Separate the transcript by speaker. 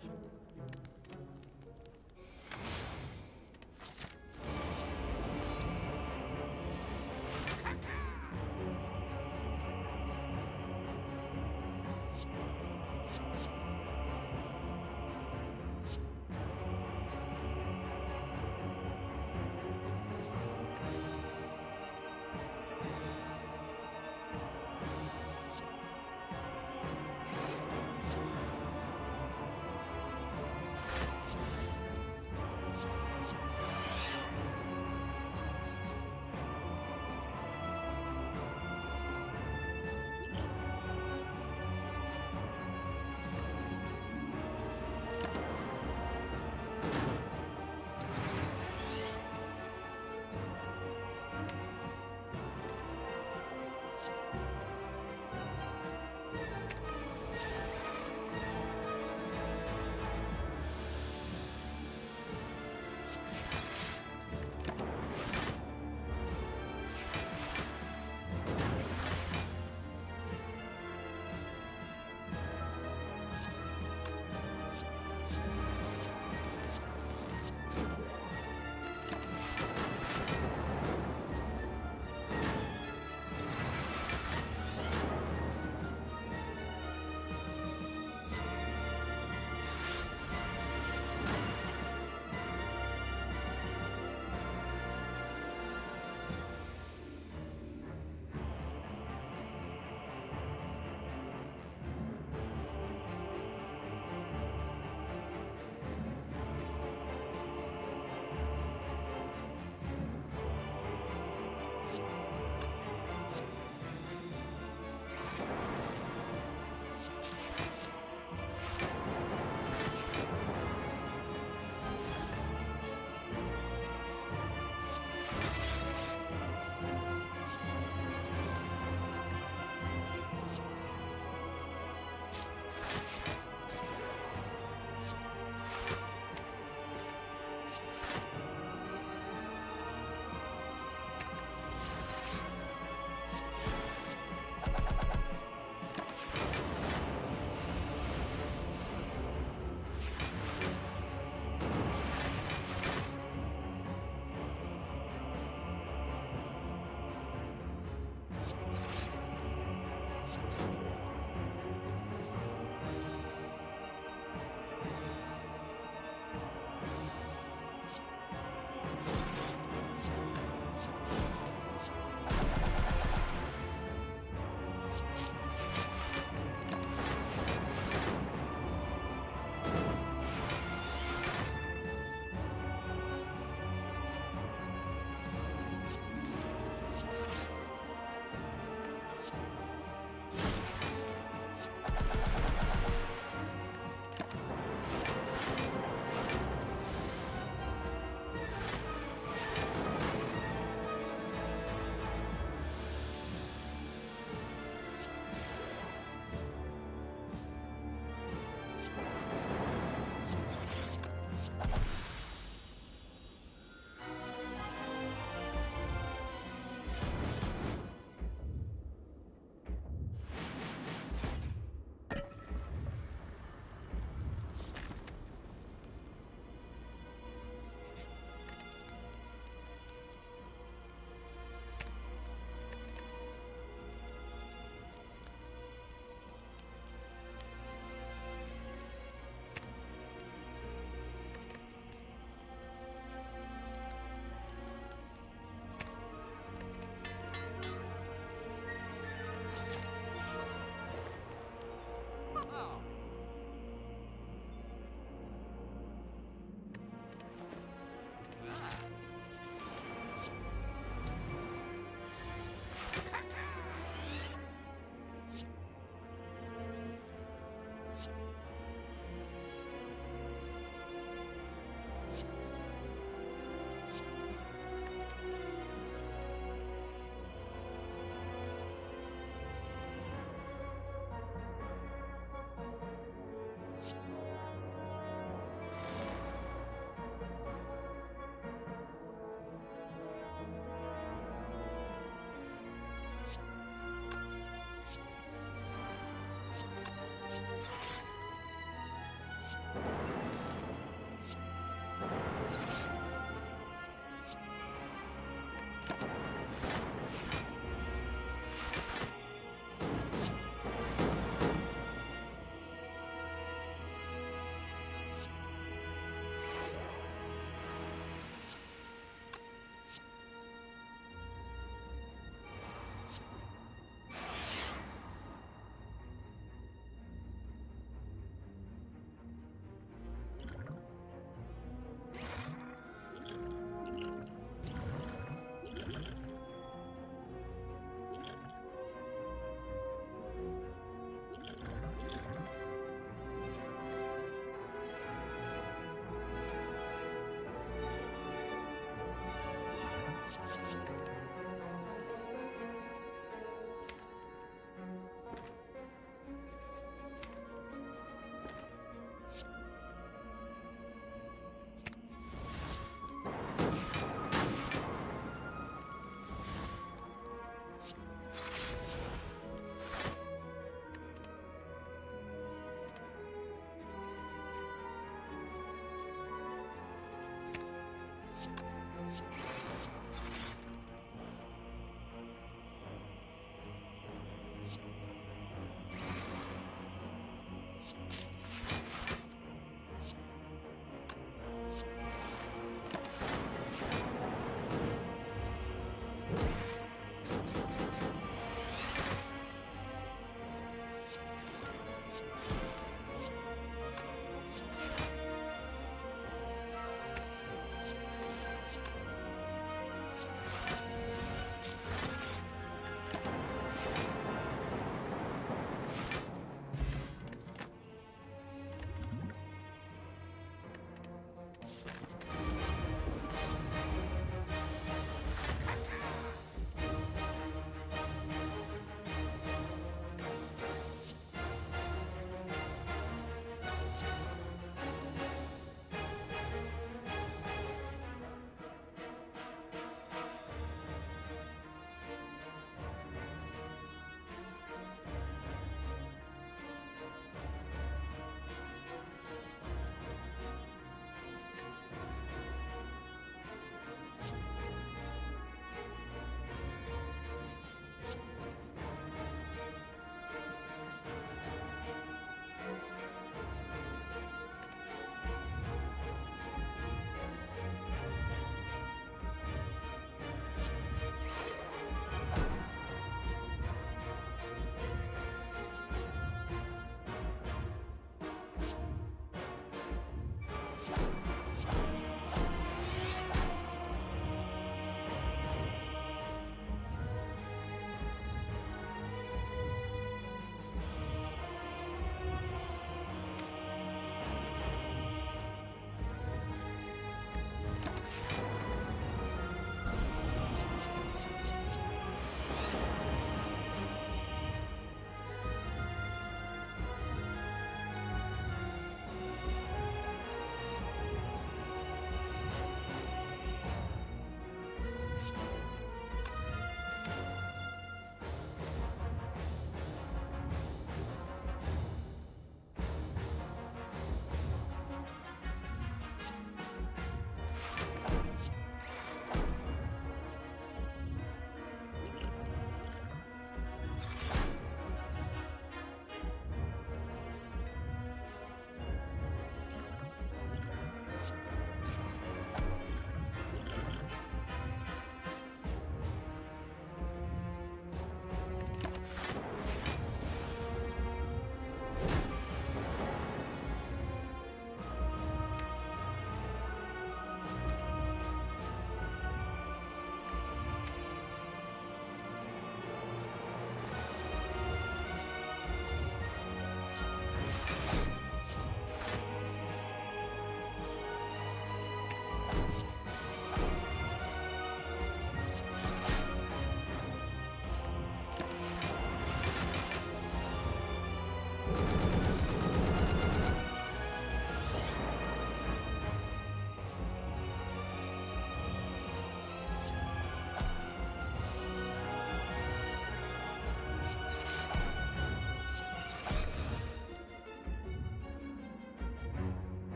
Speaker 1: Thank you. Let's go. Thank you.